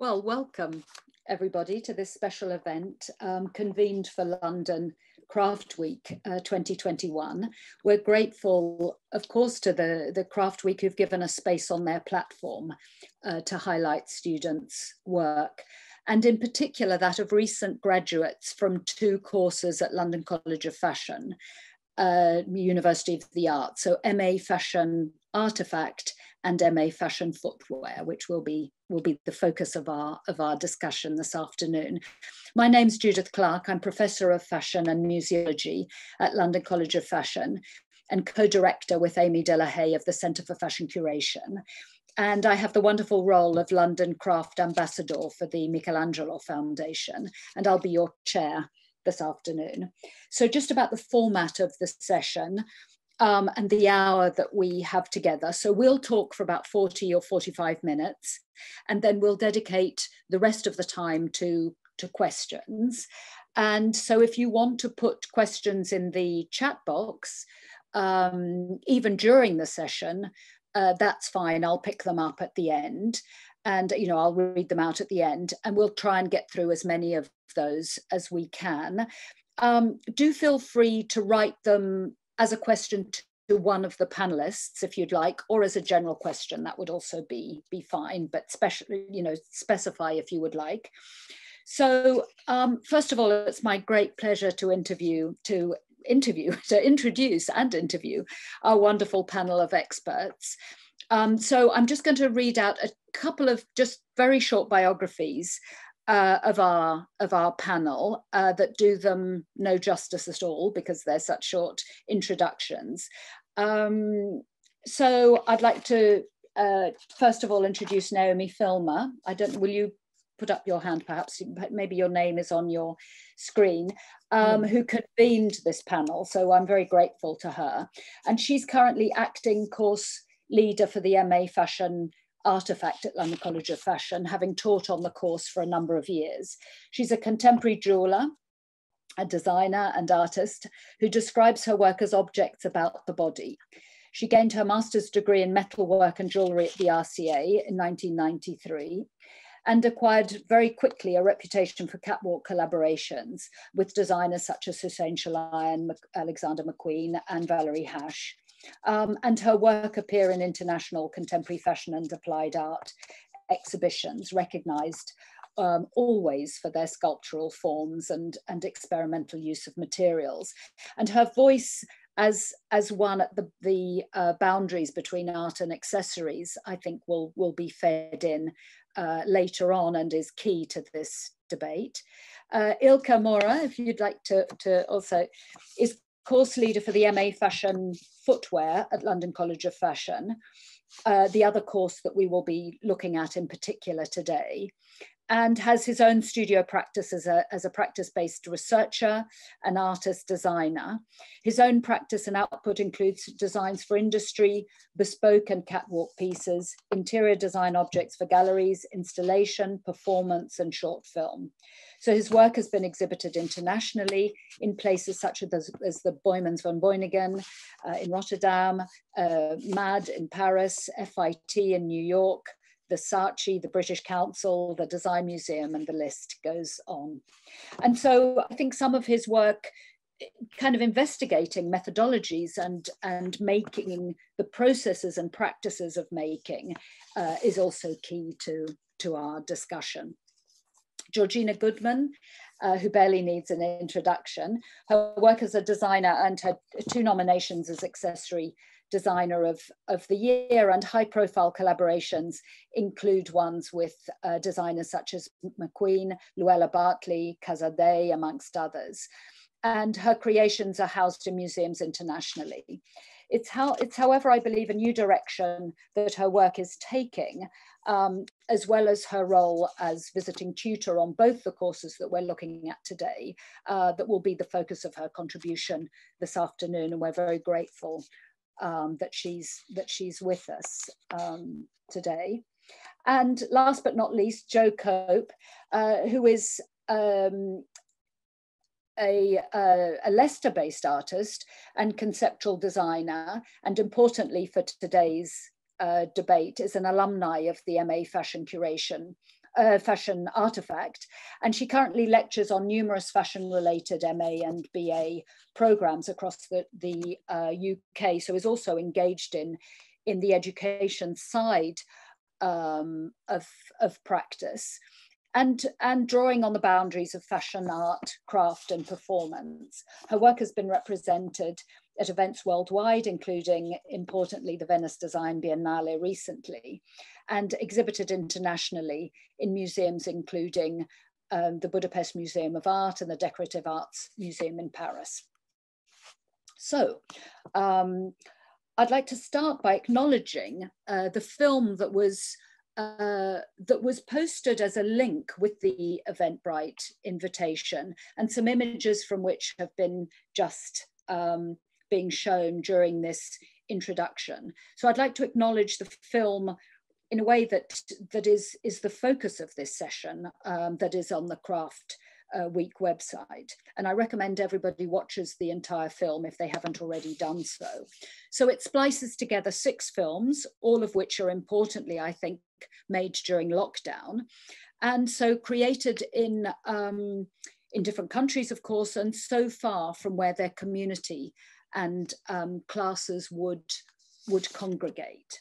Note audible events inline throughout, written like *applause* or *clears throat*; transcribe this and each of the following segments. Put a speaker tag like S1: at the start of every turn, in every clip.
S1: Well, welcome everybody to this special event um, convened for London Craft Week uh, 2021. We're grateful, of course, to the, the Craft Week who've given us space on their platform uh, to highlight students' work. And in particular, that of recent graduates from two courses at London College of Fashion, uh, University of the Arts. So MA Fashion Artifact and MA Fashion Footwear, which will be will be the focus of our of our discussion this afternoon. My name's Judith Clark. I'm Professor of Fashion and Museology at London College of Fashion and co-director with Amy De La Haye of the Centre for Fashion Curation. And I have the wonderful role of London Craft Ambassador for the Michelangelo Foundation, and I'll be your chair this afternoon. So just about the format of the session, um, and the hour that we have together. So we'll talk for about 40 or 45 minutes, and then we'll dedicate the rest of the time to, to questions. And so if you want to put questions in the chat box, um, even during the session, uh, that's fine. I'll pick them up at the end and you know I'll read them out at the end and we'll try and get through as many of those as we can. Um, do feel free to write them as a question to one of the panelists, if you'd like, or as a general question, that would also be, be fine, but special, you know, specify if you would like. So um, first of all, it's my great pleasure to interview, to interview, *laughs* to introduce and interview our wonderful panel of experts. Um, so I'm just going to read out a couple of just very short biographies uh, of our of our panel uh, that do them no justice at all because they're such short introductions. Um, so I'd like to uh, first of all introduce Naomi Filmer. I don't. Will you put up your hand? Perhaps maybe your name is on your screen. Um, mm. Who convened this panel? So I'm very grateful to her, and she's currently acting course leader for the MA Fashion artifact at London College of Fashion, having taught on the course for a number of years. She's a contemporary jeweler, a designer and artist who describes her work as objects about the body. She gained her master's degree in metalwork and jewellery at the RCA in 1993 and acquired very quickly a reputation for catwalk collaborations with designers such as Hussein Chalayan, Alexander McQueen, and Valerie Hash. Um, and her work appear in international contemporary fashion and applied art exhibitions, recognized um, always for their sculptural forms and, and experimental use of materials. And her voice as, as one at the, the uh, boundaries between art and accessories, I think will, will be fed in uh, later on and is key to this debate. Uh, Eelko Moorer, if you'd like to, to also, is course leader for the MA Fashion Footwear at London College of Fashion, uh, the other course that we will be looking at in particular today and has his own studio practice as a, as a practice-based researcher, an artist designer. His own practice and output includes designs for industry, bespoke and catwalk pieces, interior design objects for galleries, installation, performance, and short film. So his work has been exhibited internationally in places such as, as the Boijmans van Beuningen uh, in Rotterdam, uh, MAD in Paris, FIT in New York, the Saatchi, the British Council, the Design Museum, and the list goes on. And so I think some of his work kind of investigating methodologies and and making the processes and practices of making uh, is also key to to our discussion. Georgina Goodman, uh, who barely needs an introduction. Her work as a designer earned her two nominations as accessory designer of, of the year and high profile collaborations include ones with uh, designers such as McQueen, Luella Bartley, Casadei, amongst others. And her creations are housed in museums internationally. It's, how, it's however, I believe, a new direction that her work is taking, um, as well as her role as visiting tutor on both the courses that we're looking at today, uh, that will be the focus of her contribution this afternoon. And we're very grateful um, that she's that she's with us um, today. And last but not least, Jo Cope, uh, who is um, a, a, a Leicester-based artist and conceptual designer, and importantly for today's uh, debate, is an alumni of the MA Fashion Curation uh, fashion artifact. And she currently lectures on numerous fashion related MA and BA programs across the, the uh, UK. So is also engaged in, in the education side um, of, of practice and, and drawing on the boundaries of fashion, art, craft, and performance. Her work has been represented at events worldwide, including, importantly, the Venice Design Biennale recently, and exhibited internationally in museums, including um, the Budapest Museum of Art and the Decorative Arts Museum in Paris. So, um, I'd like to start by acknowledging uh, the film that was uh, that was posted as a link with the Eventbrite invitation and some images from which have been just um, being shown during this introduction. So I'd like to acknowledge the film in a way that, that is, is the focus of this session um, that is on the craft uh, Week website. And I recommend everybody watches the entire film if they haven't already done so. So it splices together six films, all of which are importantly, I think, made during lockdown. And so created in, um, in different countries, of course, and so far from where their community and um, classes would, would congregate.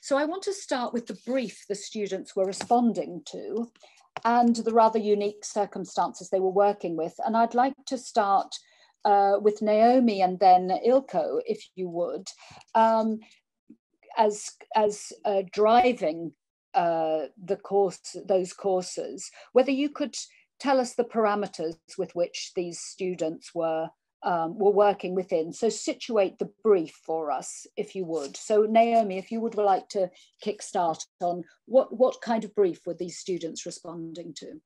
S1: So I want to start with the brief the students were responding to and the rather unique circumstances they were working with. And I'd like to start uh, with Naomi and then Eelko, if you would, um, as, as uh, driving uh, the course, those courses, whether you could tell us the parameters with which these students were um, were working within. So situate the brief for us, if you would. So Naomi, if you would like to kickstart on what, what kind of brief were these students responding to?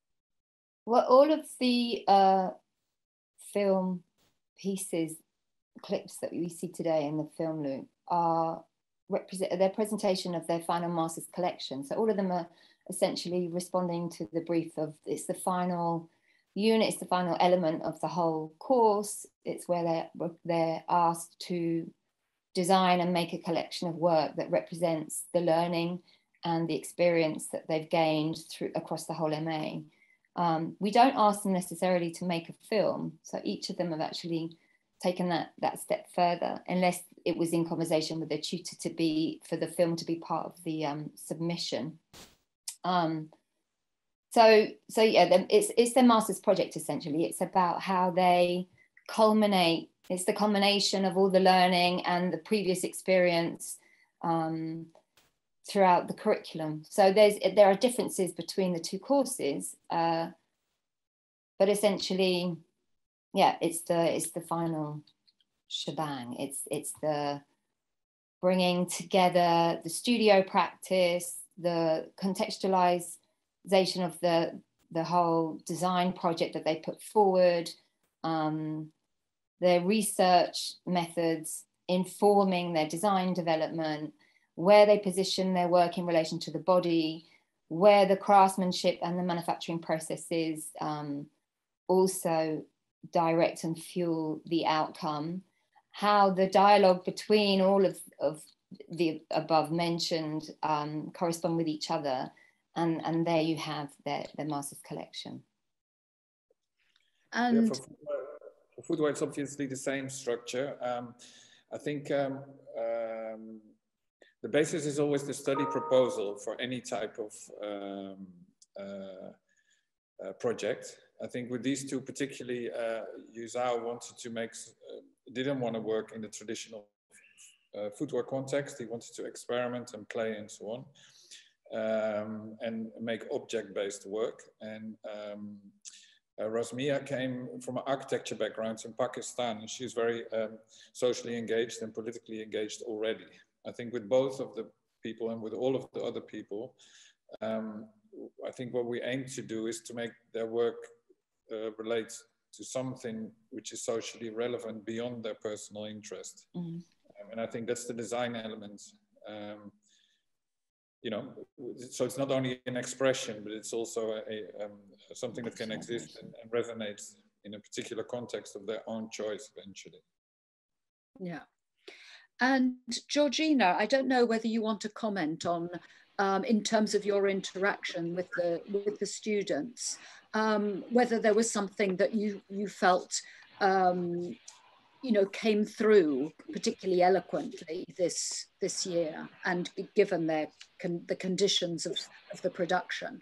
S2: Well, all of the uh, film pieces, clips that we see today in the film loop are represent their presentation of their final masters collection. So all of them are essentially responding to the brief of it's the final unit it's the final element of the whole course. It's where they're, they're asked to design and make a collection of work that represents the learning and the experience that they've gained through across the whole MA. Um, we don't ask them necessarily to make a film, so each of them have actually taken that that step further, unless it was in conversation with the tutor to be for the film to be part of the um, submission. Um, so so yeah it's it's their master's project essentially it's about how they culminate it's the culmination of all the learning and the previous experience um, throughout the curriculum so there's there are differences between the two courses uh, but essentially yeah it's the it's the final shebang. It's it's the bringing together the studio practice the contextualization of the the whole design project that they put forward, um, their research methods informing their design development, where they position their work in relation to the body, where the craftsmanship and the manufacturing processes um, also direct and fuel the outcome, how the dialogue between all of, of the above mentioned um, correspond with each other, and and there you have their their master's collection.
S1: And
S3: yeah, for, for, footwear, it's obviously the same structure. Um, I think um, um, the basis is always the study proposal for any type of um, uh, uh, project. I think with these two particularly, uh, Yuzao wanted to make, uh, didn't want to work in the traditional uh, footwear context. He wanted to experiment and play and so on um, and make object-based work. And um, uh, Rasmia came from an architecture background in Pakistan, and she's very um, socially engaged and politically engaged already. I think with both of the people and with all of the other people, um, I think what we aim to do is to make their work uh, relate to something which is socially relevant beyond their personal interest. Mm. and I think that's the design element. Um, you know, so it's not only an expression, but it's also a, um, something that can exist and, and resonates in a particular context of their own choice eventually.
S1: Yeah. And Georgina, I don't know whether you want to comment on um, in terms of your interaction with the with the students, um, whether there was something that you you felt um, you know came through particularly eloquently this this year, and given their con the conditions of, of the production.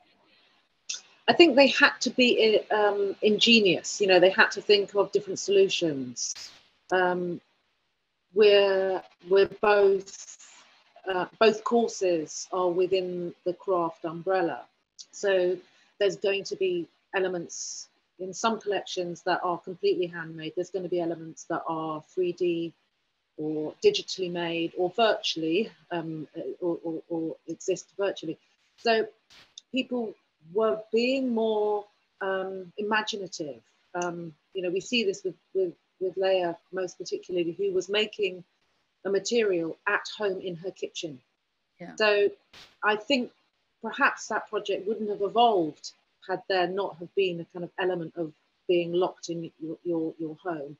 S4: I think they had to be um, ingenious. You know, they had to think of different solutions. Um, we're we're both uh, both courses are within the craft umbrella, so there's going to be elements in some collections that are completely handmade. There's going to be elements that are 3D or digitally made or virtually um, or, or, or exist virtually. So people were being more um, imaginative. Um, you know, we see this with, with, with Leah most particularly, who was making a material at home in her kitchen. Yeah. So I think perhaps that project wouldn't have evolved had there not have been a kind of element of being locked in your, your, your home.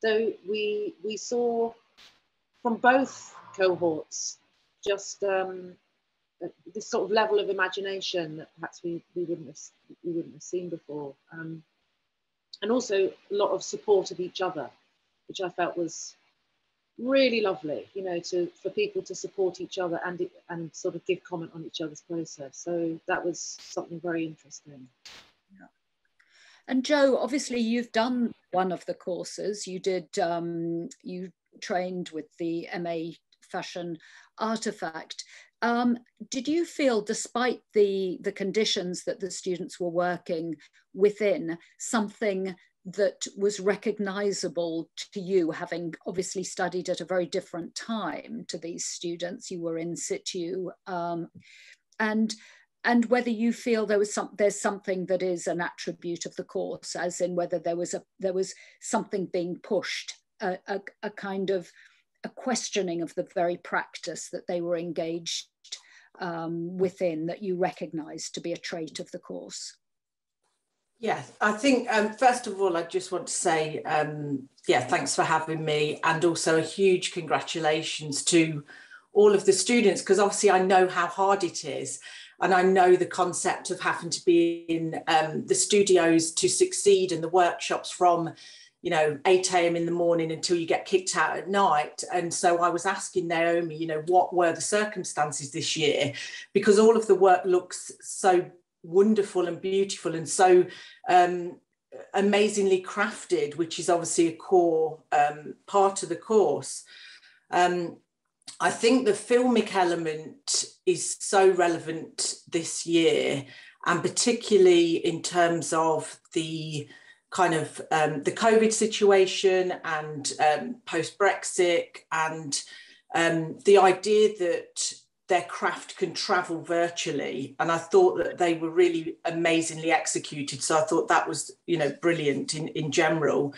S4: So we, we saw from both cohorts just um, this sort of level of imagination that perhaps we, we wouldn't have we wouldn't have seen before, um, and also a lot of support of each other, which I felt was really lovely. You know, to for people to support each other and and sort of give comment on each other's process. So that was something very interesting.
S1: Yeah. And Jo, obviously you've done one of the courses. You did um, you trained with the MA fashion artifact. Um, did you feel, despite the, the conditions that the students were working within, something that was recognizable to you, having obviously studied at a very different time to these students? You were in situ. Um, and and whether you feel there was some there's something that is an attribute of the course as in whether there was a there was something being pushed a, a, a kind of a questioning of the very practice that they were engaged um, within that you recognise to be a trait of the course?
S5: Yes, I think um, first of all, I just want to say, um, yeah, thanks for having me, and also a huge congratulations to all of the students because obviously I know how hard it is, and I know the concept of having to be in um, the studios to succeed and the workshops from you know 8 a.m in the morning until you get kicked out at night. And so i was asking naomi you know what were the circumstances this year? Because all of the work looks so wonderful and beautiful and so um, amazingly crafted which is obviously a core um, part of the course. Um, i think the filmic element is so relevant this year and particularly in terms of the kind of um, the COVID situation and um, post Brexit, and um, the idea that their craft can travel virtually. And I thought that they were really amazingly executed. So I thought that was, you know, brilliant in, in general.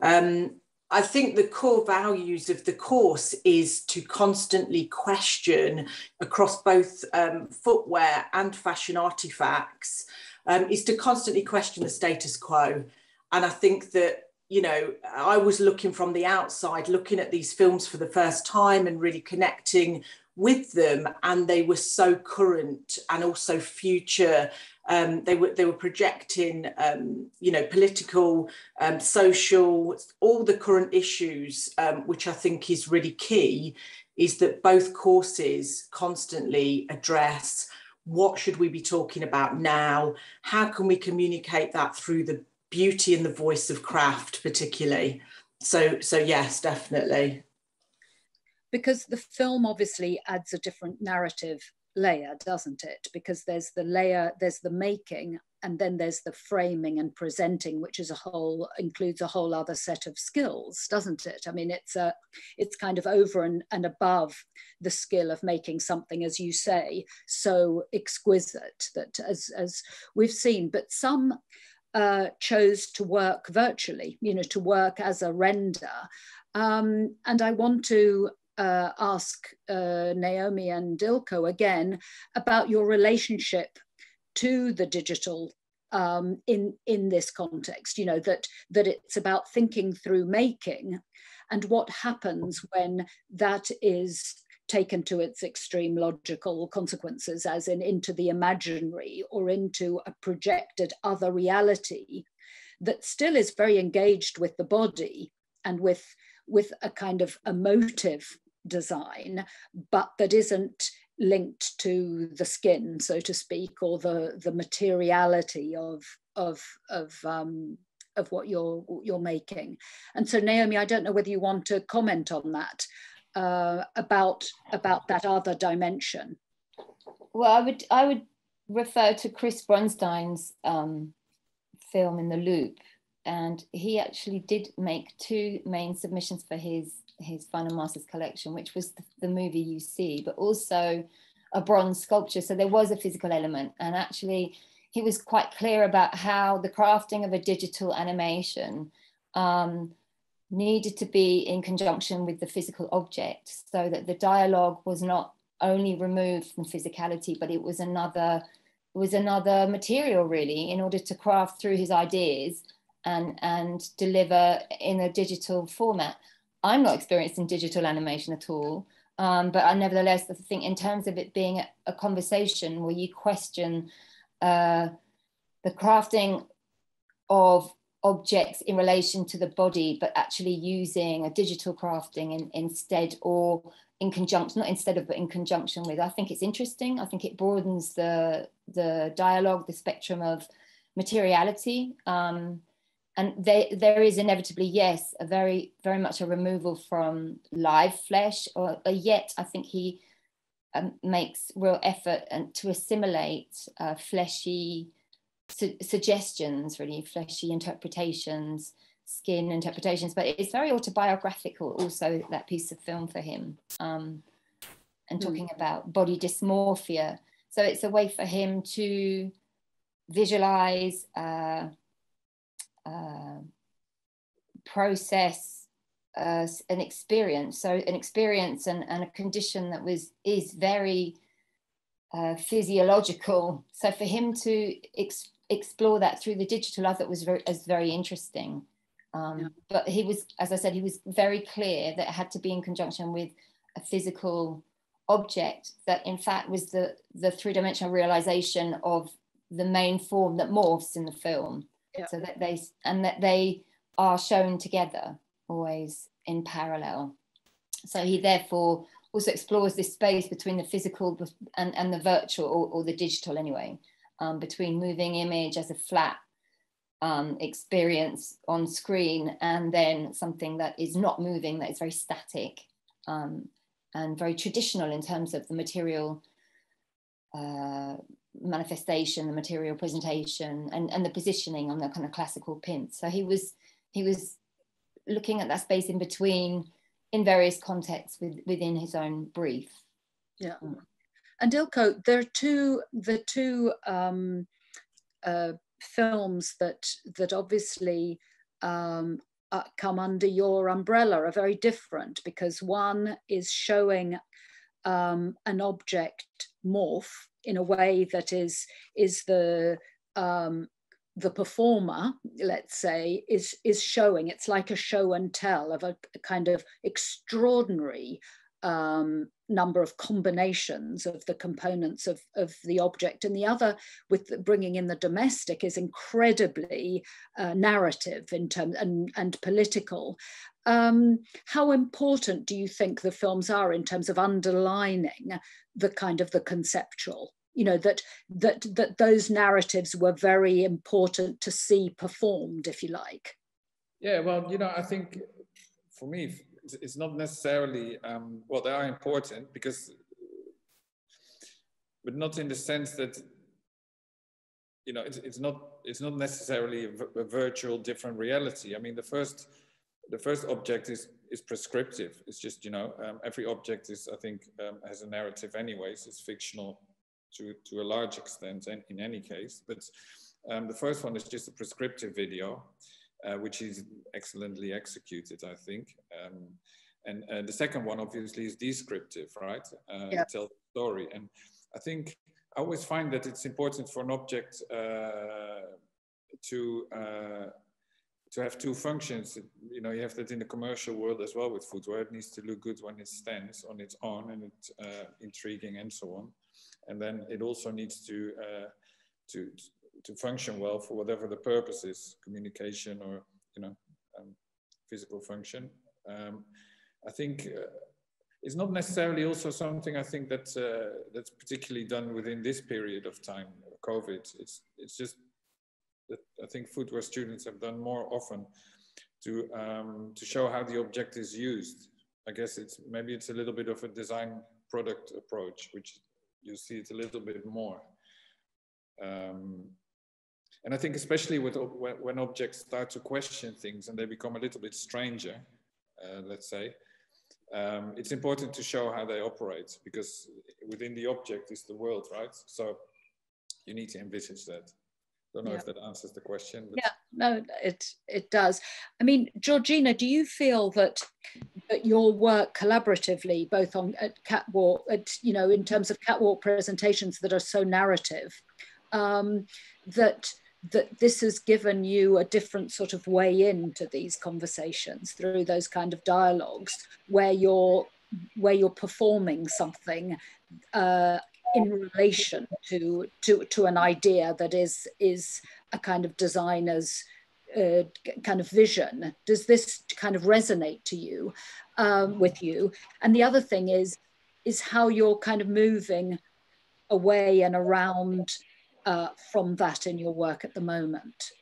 S5: Um, I think the core values of the course is to constantly question across both um, footwear and fashion artifacts, um, is to constantly question the status quo and I think that, you know, I was looking from the outside, looking at these films for the first time and really connecting with them. And they were so current and also future. Um, they were they were projecting, um, you know, political, um, social, all the current issues, um, which I think is really key. Is that both courses constantly address what should we be talking about now? How can we communicate that through the beauty and the voice of craft particularly so so yes definitely
S1: because the film obviously adds a different narrative layer doesn't it? Because there's the layer there's the making and then there's the framing and presenting which is a whole includes a whole other set of skills doesn't it? I mean it's a it's kind of over and, and above the skill of making something as you say so exquisite that as as we've seen. But some uh, chose to work virtually, you know, to work as a render. Um, and I want to uh, ask uh, Naomi and Eelko again about your relationship to the digital um, in in this context. You know that that it's about thinking through making, and what happens when that is taken to its extreme logical consequences, as in into the imaginary or into a projected other reality that still is very engaged with the body and with, with a kind of emotive design, but that isn't linked to the skin, so to speak, or the, the materiality of, of, of, um, of what you're, you're making. And so Naomi, I don't know whether you want to comment on that, uh, about, about that other dimension.
S2: Well, I would, I would refer to Chris Bronstein's um, film in the loop and he actually did make two main submissions for his his final masters collection which was the, the, movie you see but also a bronze sculpture. So there was a physical element and actually he was quite clear about how the crafting of a digital animation um, needed to be in conjunction with the physical object so that the dialogue was not only removed from physicality but it was another was another material really in order to craft through his ideas and and deliver in a digital format i'm not experienced in digital animation at all um, but i nevertheless I think in terms of it being a, conversation where you question uh, the crafting of objects in relation to the body but actually using a digital crafting in, instead or in conjunction, not instead of, but in conjunction with. I think it's interesting. I think it broadens the the dialogue, the spectrum of materiality. Um, and they, there is inevitably, yes, a very, very much a removal from live flesh, or, or yet I think he um, makes real effort and to assimilate uh, fleshy su suggestions, really fleshy interpretations, skin interpretations, but it's very autobiographical also, that piece of film for him. Um, and hmm. talking mm. about body dysmorphia. So it's a way for him to visualize, uh, uh, process uh, an experience. So an experience and, and a condition that was is very uh, physiological. So for him to ex explore that through the digital, I thought was very, as very interesting. Um, yeah. But he was, as I said, he was very clear that it had to be in conjunction with a physical object that in fact was the, the three-dimensional realization of the main form that morphs in the film. Yeah. So that they, and that they are shown together always in parallel. So he therefore also explores this space between the physical and, and the virtual or, or the digital anyway, um, between moving image as a flat um, experience on screen and then something that is not moving, that is very static um, and very traditional in terms of the material uh, manifestation, the material presentation, and, and the positioning on the kind of classical plinth. So he was he was looking at that space in between in various contexts with, within his own brief.
S1: Yeah. And Eelko, there are two the two um, uh, films that that obviously um, uh, come under your umbrella are very different because one is showing um, an object morph in a way that is is the um, the performer, let's say, is is showing. It's like a show and tell of a, a kind of extraordinary um, number of combinations of the components of, of the object. And the other, with bringing in the domestic, is incredibly uh, narrative in terms and, and political. Um, how important do you think the films are in terms of underlining the kind of the conceptual? You know that that that those narratives were very important to see performed, if you like.
S3: Yeah, well, you know, I think for me, it's not necessarily, um, well, they are important because, but not in the sense that, you know, it's, it's not, it's not necessarily a, virtual different reality. I mean, the first, the first object is, is prescriptive. It's just, you know, um, every object is, I think, um, has a narrative anyways. It's fictional to, to a large extent in, in any case. But um, the first one is just a prescriptive video uh, which is excellently executed, I think. Um, and uh, the second one, obviously, is descriptive, right? Uh, yeah. Tell the story. And I think I always find that it's important for an object uh, to uh, to have two functions. You know, you have that in the commercial world as well with footwear. It needs to look good when it stands on its own and it's uh, intriguing and so on. And then it also needs to, uh, to, to function well for whatever the purpose is, communication or, you know, um, physical function. Um, I think uh, it's not necessarily also something I think that uh, that's particularly done within this period of time, COVID. It's, it's just that I think footwear students have done more often to um, to show how the object is used. I guess it's maybe it's a little bit of a design product approach, which you see it a little bit more. Um, and I think especially with when, objects start to question things and they become a little bit stranger, let's say, um, it's important to show how they operate because within the object is the world, right? So you need to envisage that. Don't know yeah. if that answers the question.
S1: But... Yeah, no, it it does. I mean, Georgina, do you feel that that your work collaboratively, both on at catwalk, at you know, in terms of catwalk presentations that are so narrative, um, that that this has given you a different sort of way into these conversations through those kind of dialogues where you're where you're performing something uh, in relation to to to an idea that is is a kind of designer's uh, kind of vision. Does this kind of resonate to you um, with you? And the other thing is is how you're kind of moving away and around uh, from that in your work at the moment?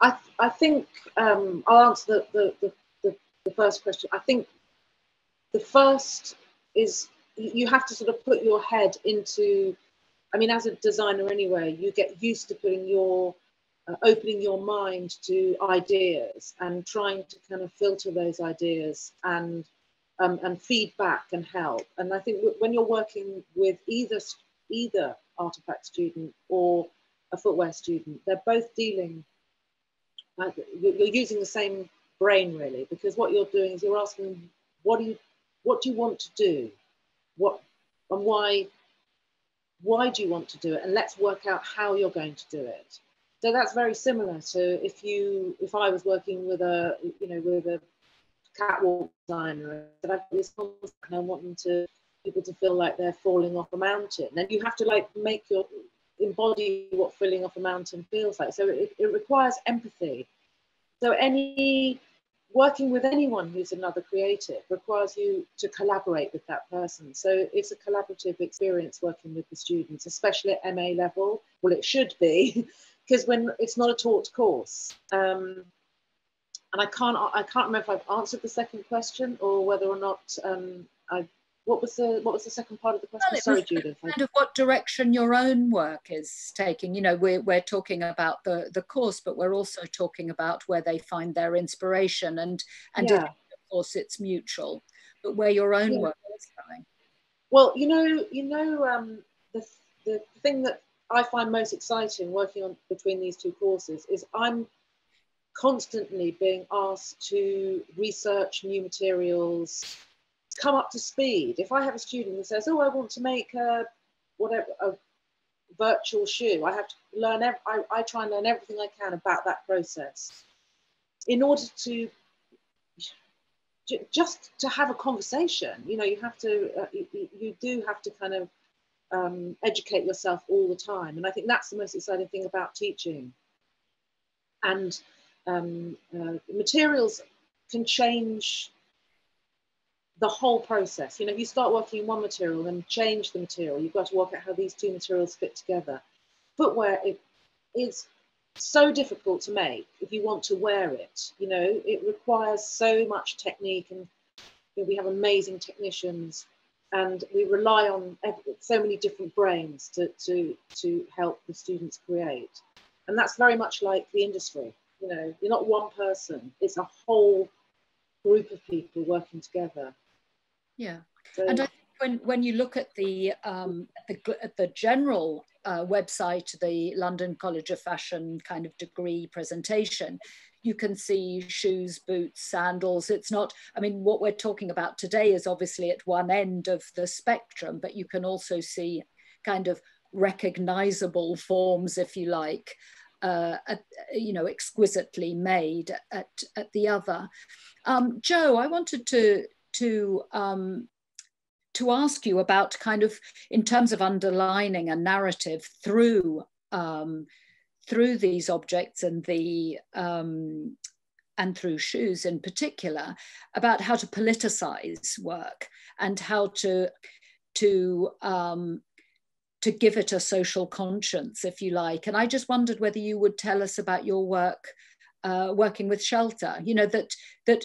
S4: I, I think um, i'll answer the, the, the, the, the first question. I think the first is you have to sort of put your head into i mean as a designer anyway you get used to putting your uh, opening your mind to ideas and trying to kind of filter those ideas and um, and feedback and help. And i think when you're working with either either artifact student or a footwear student. They're both dealing you're using the same brain really because what you're doing is you're asking what do you what do you want to do? What and why why do you want to do it? And let's work out how you're going to do it. So that's very similar to if you if i was working with a you know with a catwalk designer that i've this concept and i want them to people to feel like they're falling off a mountain and you have to like make your embody what falling off a mountain feels like so it, it requires empathy so any working with anyone who's another creative requires you to collaborate with that person. So it's a collaborative experience working with the students, especially at MA level. Well, it should be, *laughs* because when it's not a taught course. Um, and I can't, I can't remember if I've answered the second question or whether or not um, I've what was the what was the second part of the question? Well, Sorry, Judith.
S1: Kind of what direction your own work is taking. You know, we're we're talking about the the course, but we're also talking about where they find their inspiration, and and yeah. of course it's mutual, but where your own yeah. work is going.
S4: Well, you know, you know, um, the the thing that I find most exciting working on between these two courses is I'm constantly being asked to research new materials come up to speed. If I have a student that says, "Oh, I want to make a whatever a virtual shoe," I have to learn. Ev- I, I try and learn everything I can about that process in order to just to have a conversation. You know, you have to. Uh, you, you, do have to kind of um, educate yourself all the time, and I think that's the most exciting thing about teaching. And um, uh, materials can change the whole process. You know, if you start working in one material and change the material, you've got to work out how these two materials fit together. Footwear it is so difficult to make if you want to wear it. You know, it requires so much technique, and you know, we have amazing technicians, and we rely on so many different brains to to to help the students create. And that's very much like the industry. You know, you're not one person; it's a whole group of people working together.
S1: Yeah, so, and I think when when you look at the um, the, at the general uh, website, the London College of Fashion kind of degree presentation, you can see shoes, boots, sandals. It's not, I mean, what we're talking about today is obviously at one end of the spectrum, but you can also see kind of recognizable forms, if you like, uh, at, you know, exquisitely made at, at the other. Um, Jo, I wanted to, to, um, to ask you about kind of, in terms of underlining a narrative through, um, through these objects and the, um, and through shoes in particular, about how to politicize work and how to, to um, to give it a social conscience, if you like. And I just wondered whether you would tell us about your work uh, working with shelter. You know that that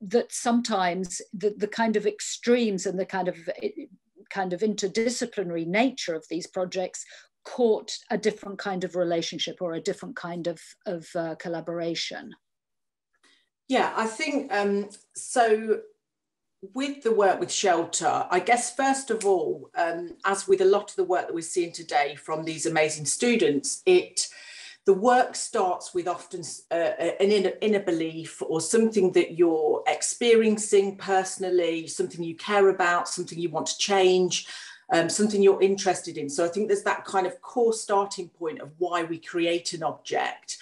S1: that sometimes the, the kind of extremes and the kind of kind of interdisciplinary nature of these projects caught a different kind of relationship or a different kind of of uh, collaboration.
S5: Yeah, I think um, so with the work with shelter, I guess first of all, um, as with a lot of the work that we're seeing today from these amazing students, it the work starts with often uh, an inner, inner belief or something that you're experiencing personally, something you care about, something you want to change, um, something you're interested in. So I think there's that kind of core starting point of why we create an object.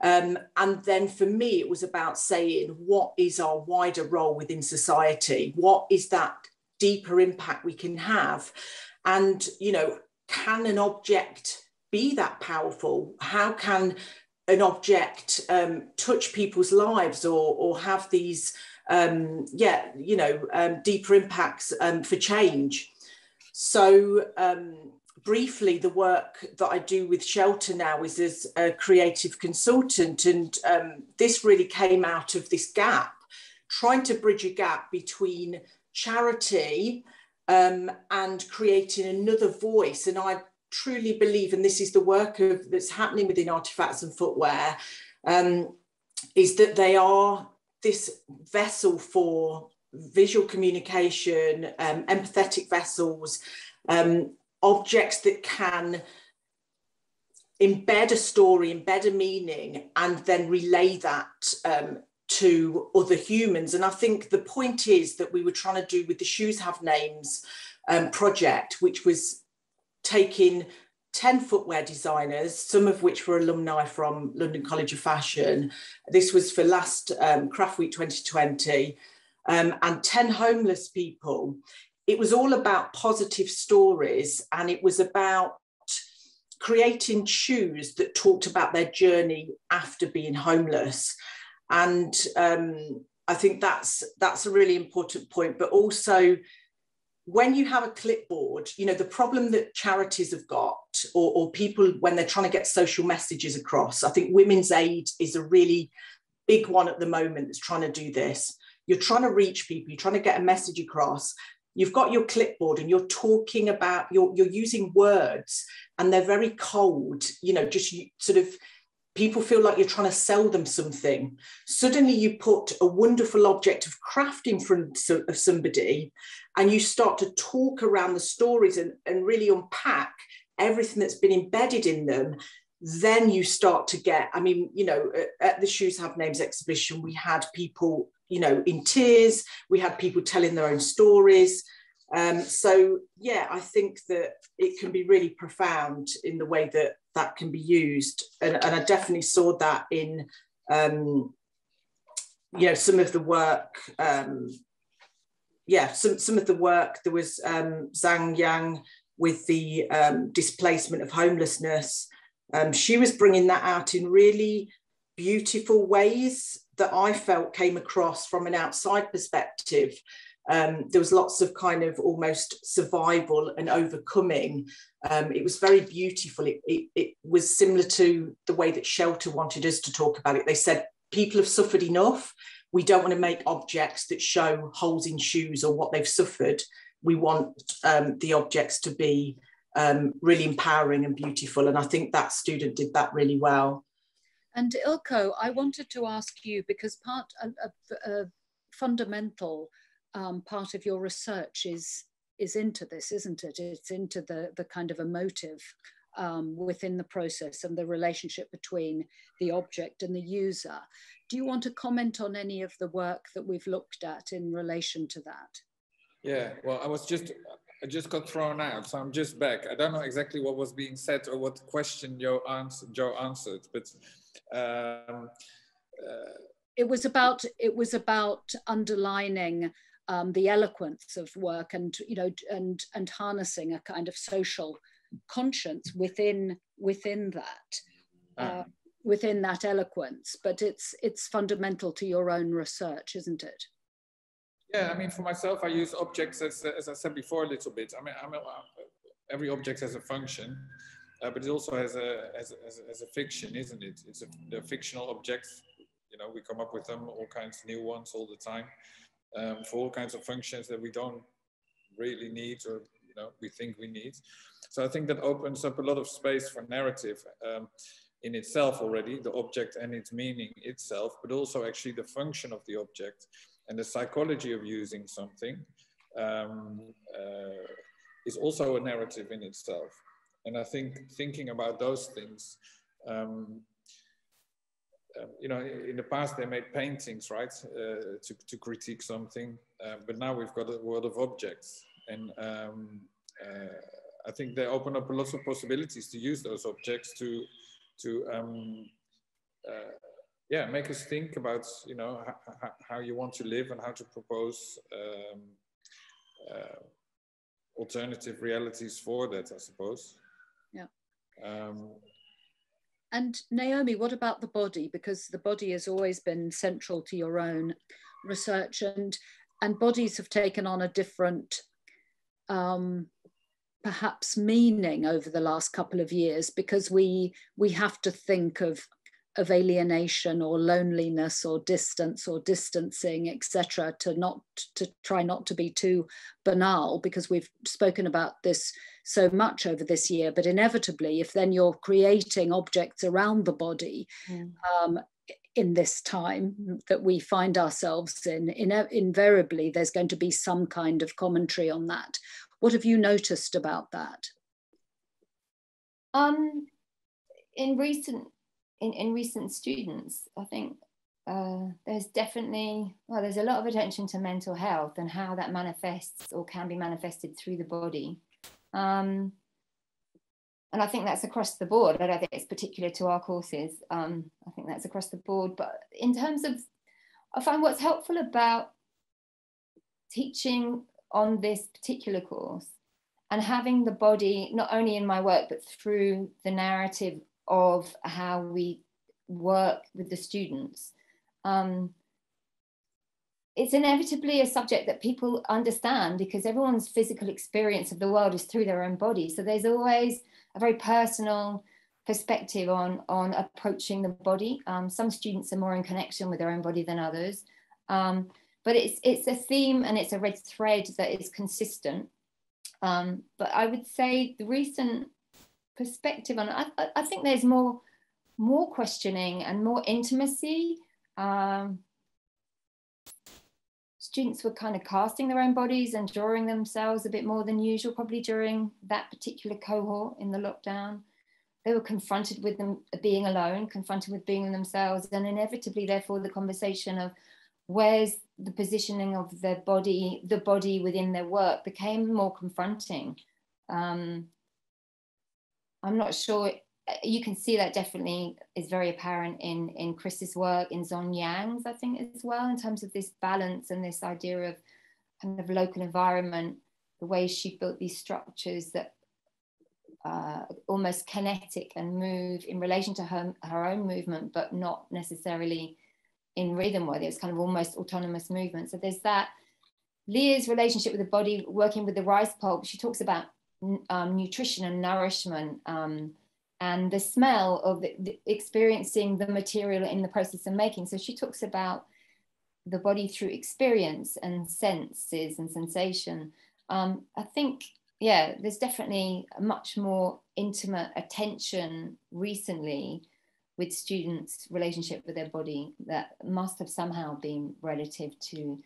S5: Um, and then for me, it was about saying, what is our wider role within society? What is that deeper impact we can have? And, you know, can an object be that powerful? How can an object um, touch people's lives or, or have these, um, yeah, you know, um, deeper impacts um, for change? So, um, briefly, the work that I do with Shelter now is as a creative consultant. And um, this really came out of this gap, trying to bridge a gap between charity um, and creating another voice. And I truly believe, and this is the work of, that's happening within artifacts and footwear, um, is that they are this vessel for visual communication, um, empathetic vessels, um, objects that can embed a story, embed a meaning, and then relay that um, to other humans. And I think the point is that we were trying to do with the Shoes Have Names um, project, which was taking 10 footwear designers, some of which were alumni from London College of Fashion. This was for last um, Craft Week 2020, um, and 10 homeless people. It was all about positive stories and it was about creating shoes that talked about their journey after being homeless. And um, i think that's that's a really important point but also when you have a clipboard you know the problem that charities have got or, or people when they're trying to get social messages across i think women's aid is a really big one at the moment that's trying to do this. You're trying to reach people you're trying to get a message across. You've got your clipboard and you're talking about you're, you're using words and they're very cold you know just sort of people feel like you're trying to sell them something suddenly you put a wonderful object of craft in front of somebody and you start to talk around the stories and, and really unpack everything that's been embedded in them then you start to get i mean you know at the shoes have names exhibition we had people you know, in tears. We had people telling their own stories. Um, so yeah, I think that it can be really profound in the way that that can be used, and, and I definitely saw that in um, you know some of the work. Um, yeah, some some of the work there was um, Zhang Yang with the um, displacement of homelessness. Um, she was bringing that out in really beautiful ways that I felt came across from an outside perspective. Um, there was lots of kind of almost survival and overcoming. Um, it was very beautiful. It, it, it, was similar to the way that Shelter wanted us to talk about it. They said, people have suffered enough. We don't want to make objects that show holes in shoes or what they've suffered. We want um, the objects to be um, really empowering and beautiful. And I think that student did that really well.
S1: And Eelko, I wanted to ask you because part a, a, a fundamental um, part of your research is is into this, isn't it? It's into the the kind of emotive um, within the process and the relationship between the object and the user. Do you want to comment on any of the work that we've looked at in relation to that?
S3: Yeah, well, I was just I just got thrown out, so I'm just back. I don't know exactly what was being said or what question Jo answered, Jo answered but um,
S1: uh, it was about it was about underlining um, the eloquence of work and you know and and harnessing a kind of social conscience within within that uh, within that eloquence. But it's it's fundamental to your own research isn't it?
S3: Yeah i mean for myself i use objects as, as i said before a little bit. I mean, I mean every object has a function uh, but it also has a, as, a, has a, a fiction isn't it? It's a, the fictional objects. You know we come up with them all kinds of new ones all the time um, for all kinds of functions that we don't really need or you know we think we need. So i think that opens up a lot of space for narrative um, in itself already the object and its meaning itself but also actually the function of the object and the psychology of using something um, uh, is also a narrative in itself. And i think thinking about those things um, um, you know, in the past they made paintings, right, uh, to, to critique something, uh, but now we've got a world of objects, and um, uh, I think they open up lots of possibilities to use those objects to, to, um, uh, yeah, make us think about, you know, how you want to live and how to propose um, uh, alternative realities for that, I suppose.
S1: Yeah. And Naomi, what about the body? Because the body has always been central to your own research, and and bodies have taken on a different, um, perhaps meaning over the last couple of years because we we have to think of of alienation or loneliness or distance or distancing etc to not to try not to be too banal because we've spoken about this so much over this year but inevitably if then you're creating objects around the body mm. um, in this time that we find ourselves in, in invariably there's going to be some kind of commentary on that what have you noticed about that
S2: um in recent in, in recent students, I think uh, there's definitely, well, there's a lot of attention to mental health and how that manifests or can be manifested through the body. Um, and I think that's across the board. I don't think it's particular to our courses. Um, I think that's across the board. But in terms of, I find what's helpful about teaching on this particular course and having the body not only in my work but through the narrative of how we work with the students. Um, it's inevitably a subject that people understand because everyone's physical experience of the world is through their own body. So there's always a very personal perspective on, on approaching the body. Um, some students are more in connection with their own body than others. Um, but it's, it's a theme and it's a red thread that is consistent. Um, but I would say the recent perspective on I, I think there's more more questioning and more intimacy. Um, students were kind of casting their own bodies and drawing themselves a bit more than usual, probably during that particular cohort in the lockdown. They were confronted with them being alone, confronted with being themselves, and inevitably, therefore, the conversation of where's the positioning of their body, the body within their work became more confronting. Um, I'm not sure. You can see that definitely is very apparent in in Chris's work, in Zon Yang's, I think, as well, in terms of this balance and this idea of kind of local environment, the way she built these structures that uh, almost kinetic and move in relation to her, her own movement, but not necessarily in rhythm it. It's kind of almost autonomous movement. So there's that. Leah's relationship with the body, working with the rice pulp, she talks about um, nutrition and nourishment um, and the smell of the, the, experiencing the material in the process of making. So she talks about the body through experience and senses and sensation. Um, I think, yeah, there's definitely a much more intimate attention recently with students' relationship with their body that must have somehow been relative to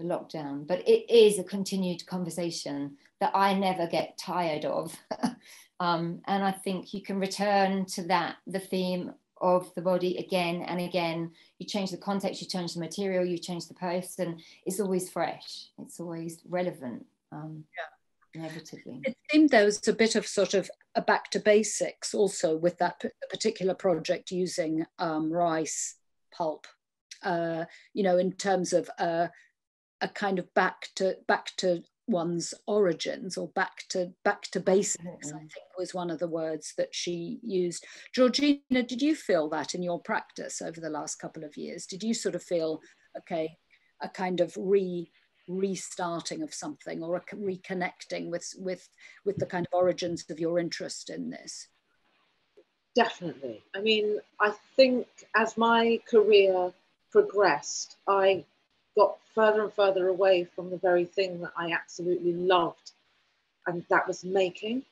S2: the lockdown. But it is a continued conversation that I never get tired of. *laughs* um, and I think you can return to that, the theme of the body again and again. You change the context, you change the material, you change the person. It's always fresh, it's always relevant. Um,
S1: yeah.
S2: inevitably.
S1: It seemed there was a bit of sort of a back to basics also with that particular project using um, rice pulp, uh, you know, in terms of uh, a kind of back to back to one's origins or back to back to basics mm-hmm. i think was one of the words that she used. Georgina did you feel that in your practice over the last couple of years? Did you sort of feel okay a kind of re restarting of something or a reconnecting with with with the kind of origins of your interest in this?
S4: Definitely. I mean i think as my career progressed i got further and further away from the very thing that i absolutely loved and that was making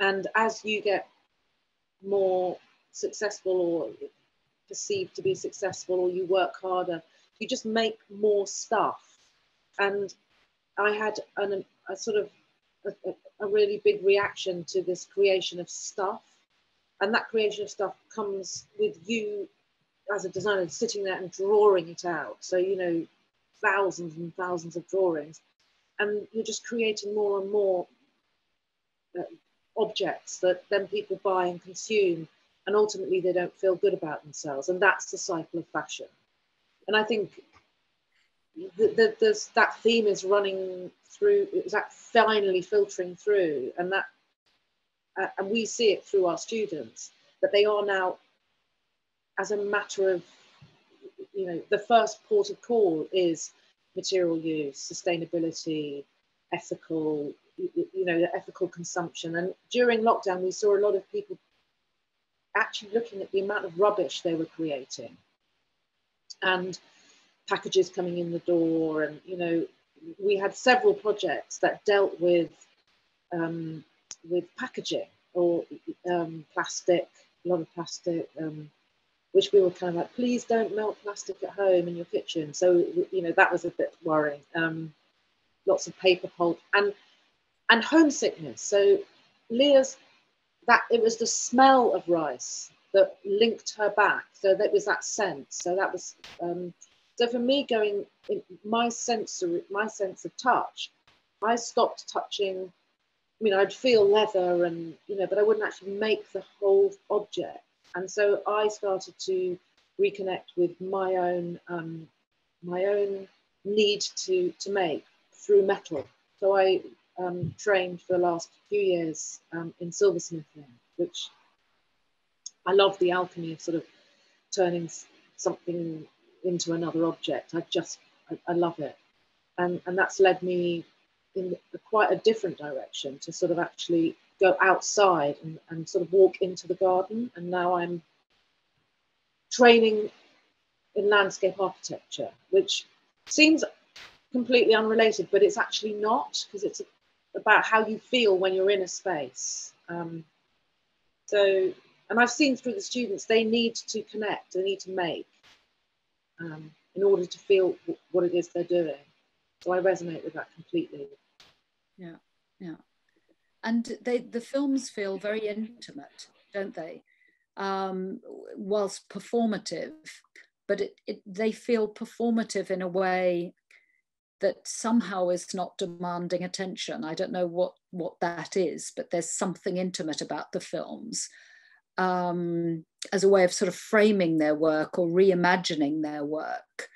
S4: and as you get more successful or perceived to be successful or you work harder you just make more stuff and I had an, a sort of a, a, really big reaction to this creation of stuff. And that creation of stuff comes with you as a designer sitting there and drawing it out. So, you know, thousands and thousands of drawings. And you're just creating more and more uh, objects that then people buy and consume. And ultimately, they don't feel good about themselves. And that's the cycle of fashion. And I think the, that theme is running through, is that finally filtering through, and that, uh, and we see it through our students that they are now, as a matter of, you know, the first port of call is material use, sustainability, ethical, you know, ethical consumption. And during lockdown, we saw a lot of people actually looking at the amount of rubbish they were creating. And packages coming in the door and you know we had several projects that dealt with um, with packaging or um, plastic a lot of plastic um, which we were kind of like please don't melt plastic at home in your kitchen so you know that was a bit worrying um, lots of paper pulp and and homesickness so leah's that it was the smell of rice that linked her back so that was that sense so that was um, so for me, going in my sensory, my sense of touch, I stopped touching. I mean, I'd feel leather and you know, but I wouldn't actually make the whole object. And so I started to reconnect with my own um, my own need to to make through metal. So I um, trained for the last few years um, in silversmithing, which I love the alchemy of sort of turning something into another object. I just, I, I love it. And, and that's led me in quite a different direction to sort of actually go outside and, and sort of walk into the garden. And now I'm training in landscape architecture, which seems completely unrelated, but it's actually not because it's about how you feel when you're in a space. Um, so, and I've seen through the students, they need to connect, they need to make um, in order to feel what it is they're doing. So I resonate with that completely.
S1: Yeah, yeah. And they, the films feel very intimate, don't they? Um, whilst performative, but it, it, they feel performative in a way that somehow is not demanding attention. I don't know what, what that is, but there's something intimate about the films um, as a way of sort of framing their work or reimagining their work.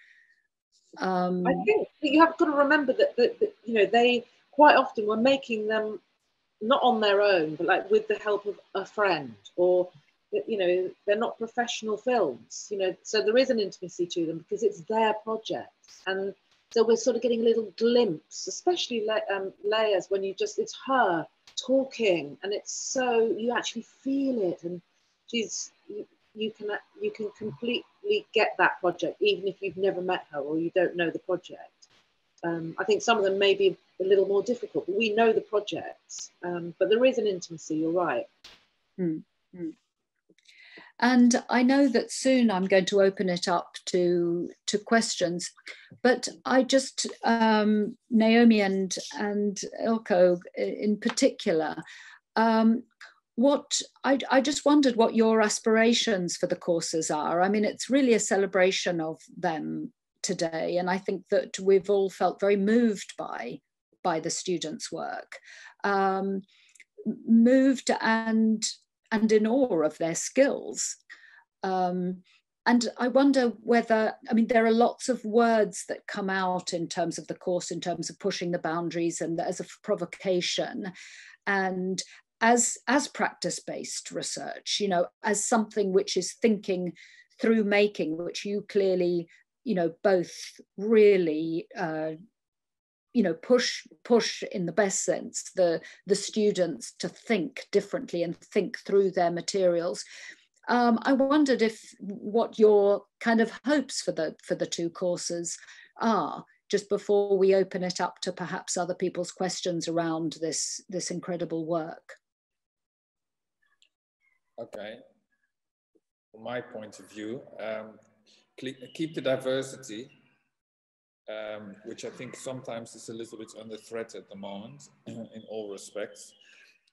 S1: Um,
S4: I think you have got to remember that, that, that, you know they quite often were making them not on their own, but like with the help of a friend or you know they're not professional films you know so there is an intimacy to them because it's their project. And so we're sort of getting a little glimpse especially um, Leah's when you just it's her talking and it's so you actually feel it and she's you, you can you can completely get that project even if you've never met her or you don't know the project um, i think some of them may be a little more difficult but we know the projects um, but there is an intimacy you're right
S1: mm, mm. And I know that soon I'm going to open it up to to questions, but I just um, Naomi and and Eelko in particular. Um, what I, I just wondered what your aspirations for the courses are. I mean, it's really a celebration of them today, and I think that we've all felt very moved by by the students' work, um, moved and and in awe of their skills. Um, and I wonder whether, I mean, there are lots of words that come out in terms of the course, in terms of pushing the boundaries and as a provocation. And as, as practice-based research, you know, as something which is thinking through making, which you clearly, you know, both really uh, you know push push in the best sense the the students to think differently and think through their materials um, I wondered if what your kind of hopes for the for the two courses are just before we open it up to perhaps other people's questions around this this incredible work.
S3: Okay, from my point of view, um, keep the diversity, um, which I think sometimes is a little bit under threat at the moment *clears throat* in all respects.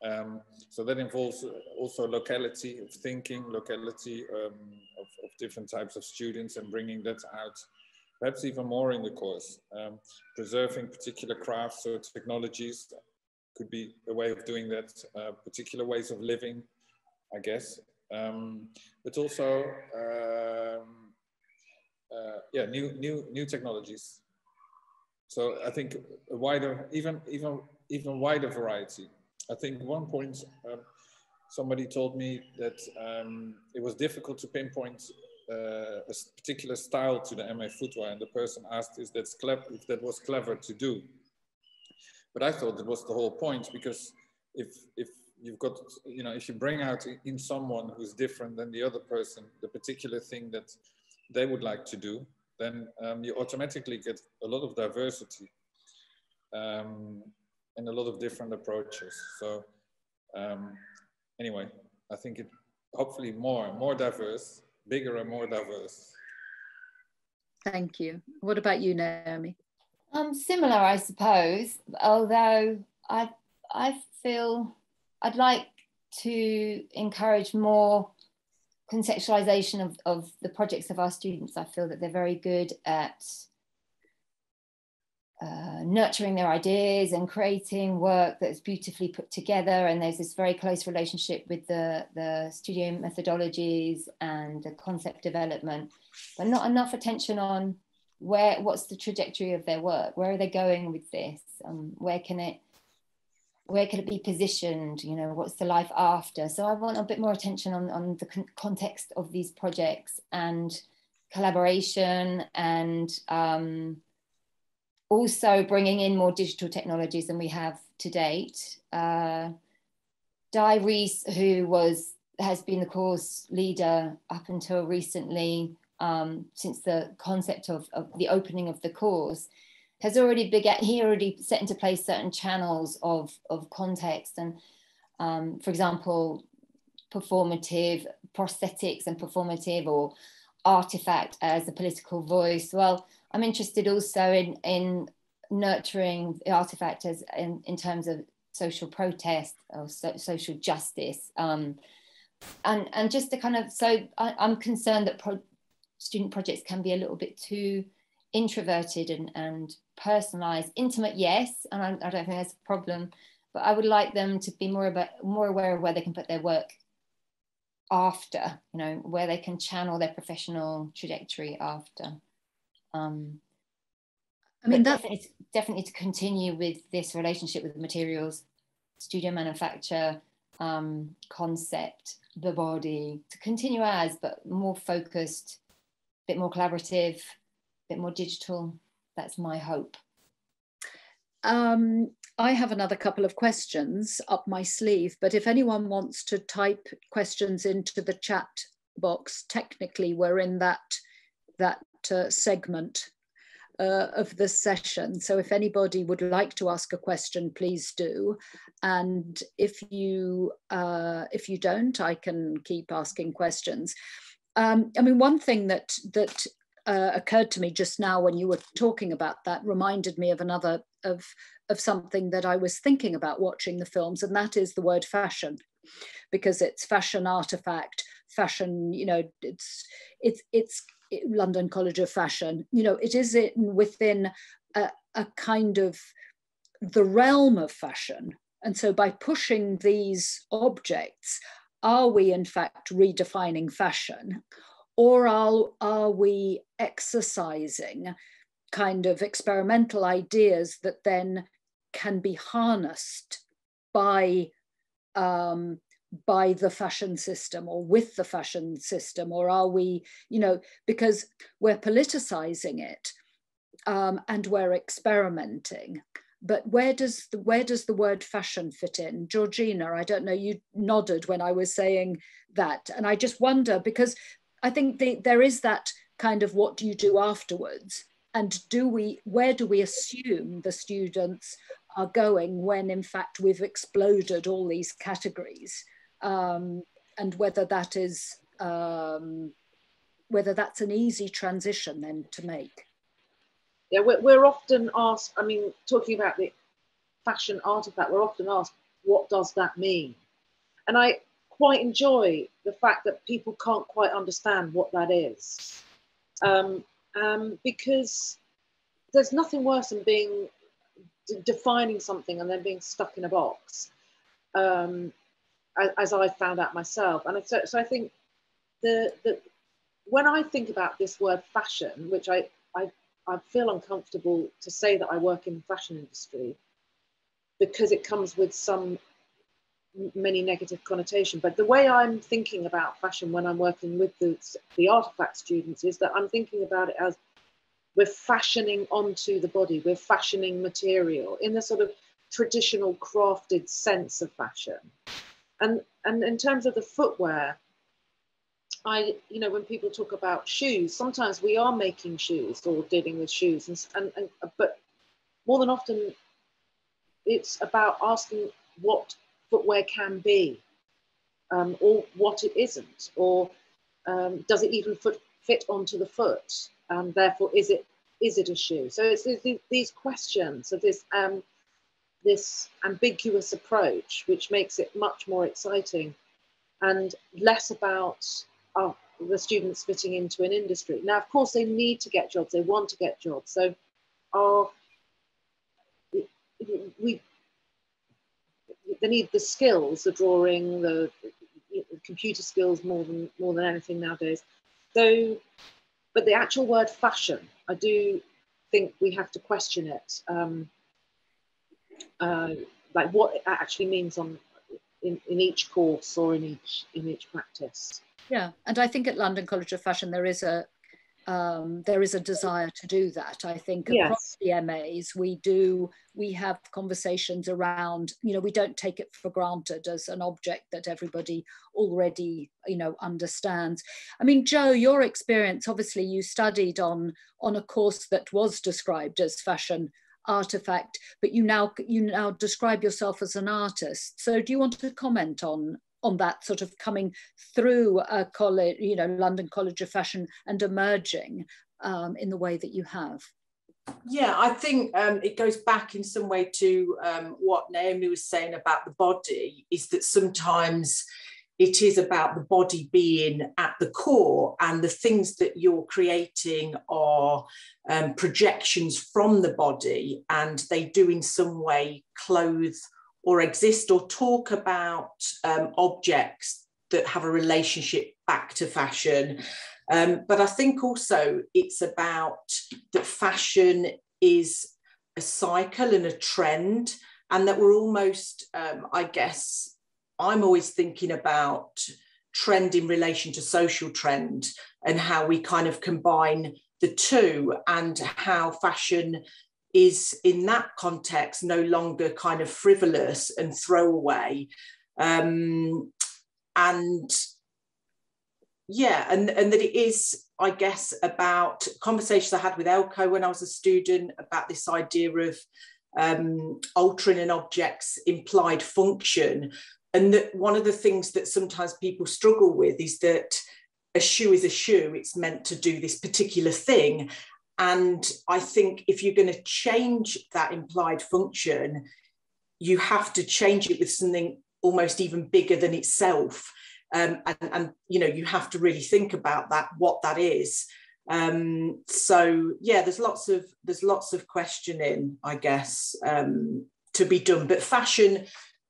S3: Um, so that involves uh, also locality of thinking, locality um, of, of, different types of students and bringing that out perhaps even more in the course. Um, preserving particular crafts or technologies could be a way of doing that, uh, particular ways of living, I guess. Um, but also, um, uh, yeah, new, new, new technologies. So I think a wider, even, even, even wider variety. I think one point um, somebody told me that um, it was difficult to pinpoint uh, a particular style to the MA footwear, and the person asked is that if that was clever to do. But I thought that was the whole point because if if you've got you know if you bring out in someone who's different than the other person the particular thing that they would like to do, then um, you automatically get a lot of diversity. Um, and a lot of different approaches. So um, anyway, I think it hopefully more, more diverse, bigger and more diverse.
S1: Thank you. What about you, Naomi?
S2: Um, similar, I suppose. Although I, I feel I'd like to encourage more contextualization of, of the projects of our students. I feel that they're very good at uh, nurturing their ideas and creating work that's beautifully put together. And there's this very close relationship with the, the studio methodologies and the concept development, but not enough attention on where what's the trajectory of their work? Where are they going with this? Um, where can it where can it be positioned? You know, what's the life after? So I want a bit more attention on, on the con context of these projects and collaboration and um, also bringing in more digital technologies than we have to date. Uh, Dai Rees, who was has been the course leader up until recently, um, since the concept of, of, the opening of the course, has already began. He already set into place certain channels of of context, and um, for example, performative prosthetics and performative or artifact as a political voice. Well, I'm interested also in, in nurturing the artifact as in, in terms of social protest or so, social justice. Um, and, and just to kind of, so I, am concerned that pro student projects can be a little bit too introverted and, and personalized, intimate, yes, and I, I don't think that's a problem, but I would like them to be more about more aware of where they can put their work after, you know, where they can channel their professional trajectory after. Um, I mean, that definitely, definitely to continue with this relationship with materials, studio manufacture, um, concept, the body, to continue as, but more focused, a bit more collaborative, a bit more digital. That's my hope.
S1: Um, I have another couple of questions up my sleeve, but if anyone wants to type questions into the chat box, technically we're in that that uh, segment uh, of the session. So if anybody would like to ask a question, please do. And if you uh, if you don't, I can keep asking questions. Um, I mean, one thing that that uh, occurred to me just now when you were talking about that reminded me of another of of something that I was thinking about watching the films, and that is the word fashion, because it's fashion artifact, fashion. You know, it's it's it's London College of Fashion. You know, it is in, within a, a kind of the realm of fashion. And so by pushing these objects, are we in fact redefining fashion? Or are, are we exercising kind of experimental ideas that then can be harnessed by um, by the fashion system or with the fashion system? Or are we you know because we're politicizing it um, and we're experimenting. But where does the where does the word fashion fit in? Georgina i don't know you nodded when i was saying that. And i just wonder because i think the, there is that kind of what do you do afterwards? And do we where do we assume the students are going when in fact we've exploded all these categories? Um, and whether that is um, whether that's an easy transition then to make.
S4: Yeah we're, we're often asked i mean talking about the fashion artifact we're often asked what does that mean? And i quite enjoy the fact that people can't quite understand what that is. Um, um, because there's nothing worse than being defining something and then being stuck in a box um, as, as I found out myself. And so, so I think the, the when I think about this word fashion which I, I I feel uncomfortable to say that I work in the fashion industry because it comes with some many negative connotation. But the way I'm thinking about fashion when I'm working with the, the artifact students is that I'm thinking about it as we're fashioning onto the body, we're fashioning material in the sort of traditional crafted sense of fashion. And, and in terms of the footwear, I, you know, when people talk about shoes, sometimes we are making shoes or dealing with shoes, and, and, and but more than often, it's about asking what footwear can be, um, or what it isn't, or um, does it even foot, fit onto the foot? And therefore, is it is it a shoe? So it's, it's these questions of this um, this ambiguous approach, which makes it much more exciting, and less about uh, the students fitting into an industry. Now, of course, they need to get jobs; they want to get jobs. So, our we they need the skills, the drawing, the computer skills more than more than anything nowadays. So, but the actual word fashion, I do think we have to question it, um, uh, like what it actually means on in, in each course or in each in each practice.
S1: Yeah, and I think at London College of Fashion there is a um, there is a desire to do that. I think yes. across the MAs, we do, we have conversations around, you know, we don't take it for granted as an object that everybody already, you know, understands. I mean, Jo, your experience, obviously you studied on, on a course that was described as fashion artifact, but you now, you now describe yourself as an artist. So do you want to comment on, on that sort of coming through a college, you know, London College of Fashion and emerging um, in the way that you have?
S5: Yeah, I think um, it goes back in some way to um, what Naomi was saying about the body, is that sometimes it is about the body being at the core and the things that you're creating are um, projections from the body and they do in some way clothe or exist or talk about um, objects that have a relationship back to fashion. Um, but I think also it's about that fashion is a cycle and a trend, and that we're almost, um, I guess, I'm always thinking about trend in relation to social trend and how we kind of combine the two and how fashion is in that context no longer kind of frivolous and throwaway. Um, and yeah, and, and that it is, I guess, about conversations I had with Eelko when I was a student about this idea of um, altering an object's implied function. And that one of the things that sometimes people struggle with is that a shoe is a shoe, it's meant to do this particular thing. And I think if you're going to change that implied function, you have to change it with something almost even bigger than itself. Um, and, and, you know, you have to really think about that, what that is. Um, so yeah, there's lots of there's lots of questioning, I guess, um, to be done. But fashion,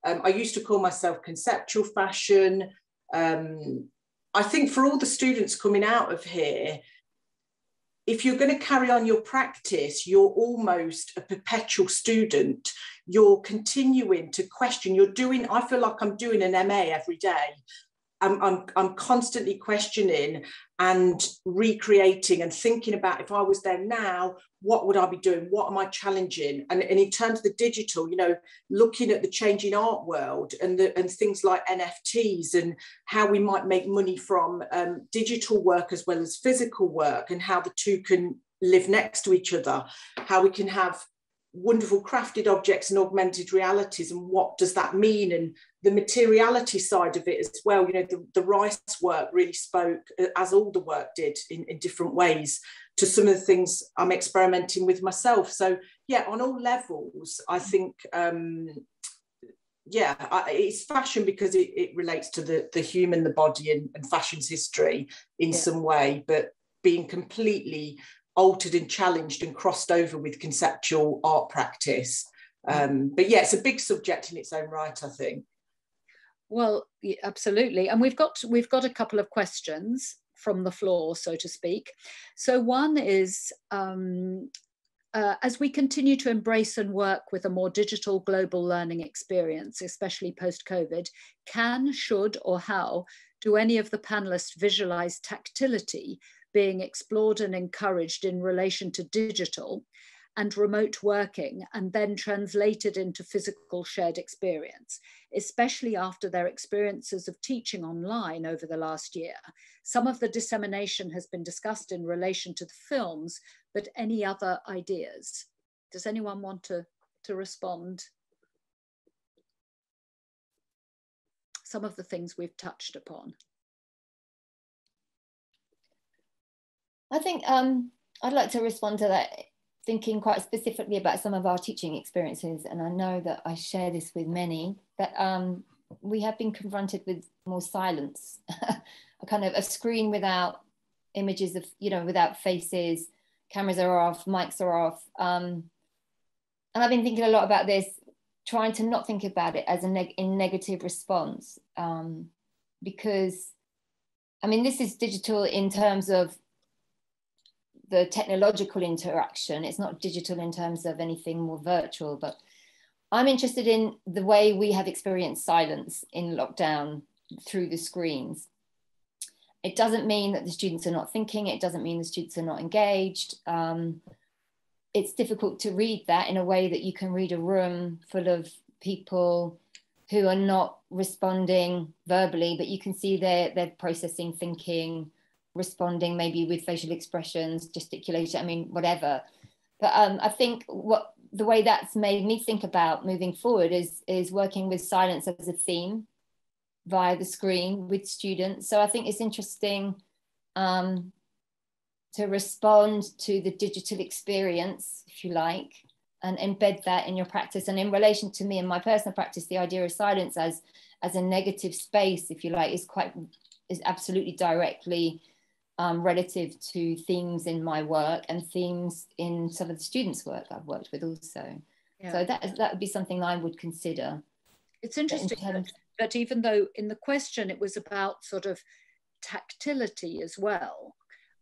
S5: um, I used to call myself conceptual fashion. Um, I think for all the students coming out of here, if you're going to carry on your practice, you're almost a perpetual student. You're continuing to question. You're doing, I feel like I'm doing an MA every day. I'm, I'm, I'm constantly questioning and recreating and thinking about if I was there now, what would I be doing? What am I challenging? And, and in terms of the digital, you know, looking at the changing art world and, the, and things like NFTs and how we might make money from um, digital work as well as physical work and how the two can live next to each other, how we can have wonderful crafted objects and augmented realities and what does that mean and the materiality side of it as well you know the, the rice work really spoke uh, as all the work did in, in different ways to some of the things i'm experimenting with myself so yeah on all levels i think um yeah I, it's fashion because it, it relates to the the human the body and, and fashion's history in yeah. some way but being completely altered and challenged and crossed over with conceptual art practice. Um, but yeah, it's a big subject in its own right, I think.
S1: Well, yeah, absolutely, and we've got we've got a couple of questions from the floor, so to speak. So one is. Um, uh, as we continue to embrace and work with a more digital global learning experience, especially post COVID, can, should, or how do any of the panelists visualize tactility being explored and encouraged in relation to digital and remote working and then translated into physical shared experience, especially after their experiences of teaching online over the last year. Some of the dissemination has been discussed in relation to the films, but any other ideas? Does anyone want to, to respond? Some of the things we've touched upon.
S2: I think um, I'd like to respond to that, thinking quite specifically about some of our teaching experiences. And I know that I share this with many, that um, we have been confronted with more silence, *laughs* a kind of a screen without images of, you know, without faces, cameras are off, mics are off. Um, and I've been thinking a lot about this, trying to not think about it as a neg- in negative response. Um, because, I mean, this is digital in terms of the technological interaction. It's not digital in terms of anything more virtual, but I'm interested in the way we have experienced silence in lockdown through the screens. It doesn't mean that the students are not thinking, it doesn't mean the students are not engaged. Um, it's difficult to read that in a way that you can read a room full of people who are not responding verbally, but you can see they're, they're processing, thinking, responding maybe with facial expressions, gesticulation, I mean, whatever. But um, I think what the way that's made me think about moving forward is, is working with silence as a theme via the screen with students. So I think it's interesting um, to respond to the digital experience, if you like, and embed that in your practice. And in relation to me and my personal practice, the idea of silence as, as a negative space, if you like, is quite, is absolutely directly um, relative to themes in my work and themes in some of the students' work I've worked with also. Yeah. So that that would be something I would consider.
S1: It's interesting in that, that even though in the question it was about sort of tactility as well,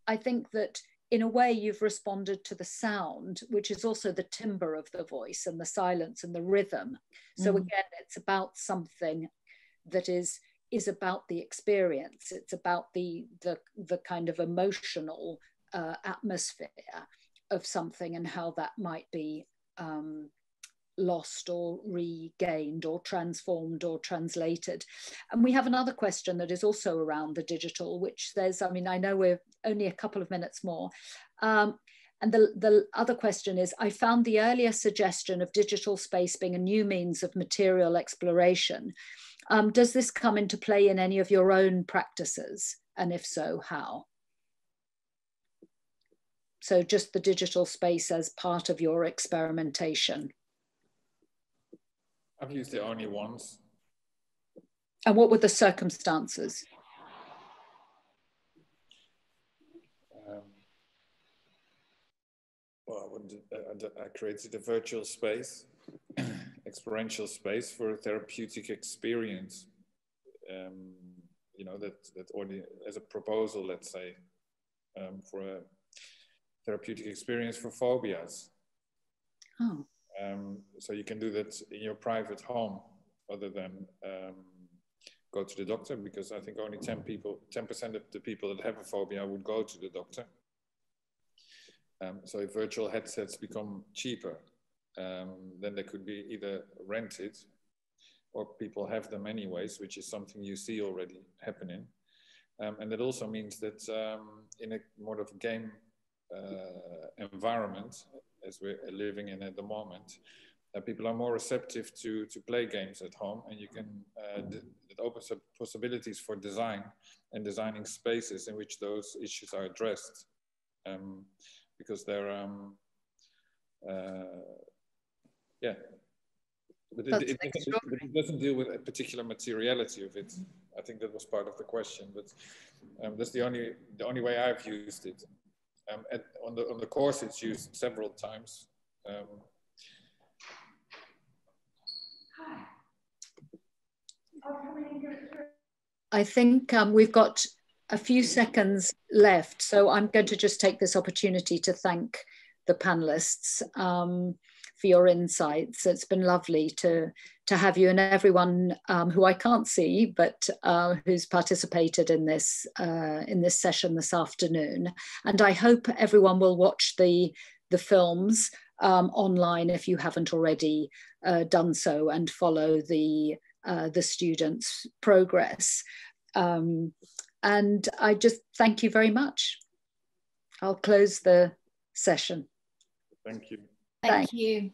S1: I think that in a way you've responded to the sound, which is also the timbre of the voice and the silence and the rhythm. So mm. again, it's about something that is is about the experience. It's about the the the kind of emotional uh, atmosphere of something and how that might be um, lost or regained or transformed or translated. And we have another question that is also around the digital, which says, I mean, I know we're only a couple of minutes more. Um, and the, the other question is I found the earlier suggestion of digital space being a new means of material exploration um, does this come into play in any of your own practices? And if so, how? So just the digital space as part of your experimentation.
S3: I've used it only once.
S1: And what were the circumstances?
S3: Um, I created a virtual space, *clears throat* experiential space for a therapeutic experience. Um, you know that that as a proposal, let's say, um, for a therapeutic experience for phobias. Oh. Um, so you can do that in your private home, other than um, go to the doctor, because I think only ten people, ten percent of the people that have a phobia would go to the doctor. Um, so if virtual headsets become cheaper, um, then they could be either rented or people have them anyways, which is something you see already happening. Um, and that also means that um, in a more of game uh, environment, as we're living in at the moment, uh, people are more receptive to, to play games at home and you can, uh, it opens up possibilities for design and designing spaces in which those issues are addressed. Um, because they're, um, uh, yeah, but it, it, doesn't, it, doesn't, deal with a particular materiality of it. I think that was part of the question, but um, that's the only the only way I've used it. Um, at, on the on the course, it's used several times. Um,
S1: I think um, we've got a few seconds left, so I'm going to just take this opportunity to thank the panelists. For your insights. It's been lovely to, to have you and everyone um, who I can't see, but uh, who's participated in this, uh, in this session this afternoon. And I hope everyone will watch the, the films um, online if you haven't already uh, done so and follow the, uh, the students' progress. Um, and I just thank you very much. I'll close the session.
S3: Thank you.
S2: Thank you.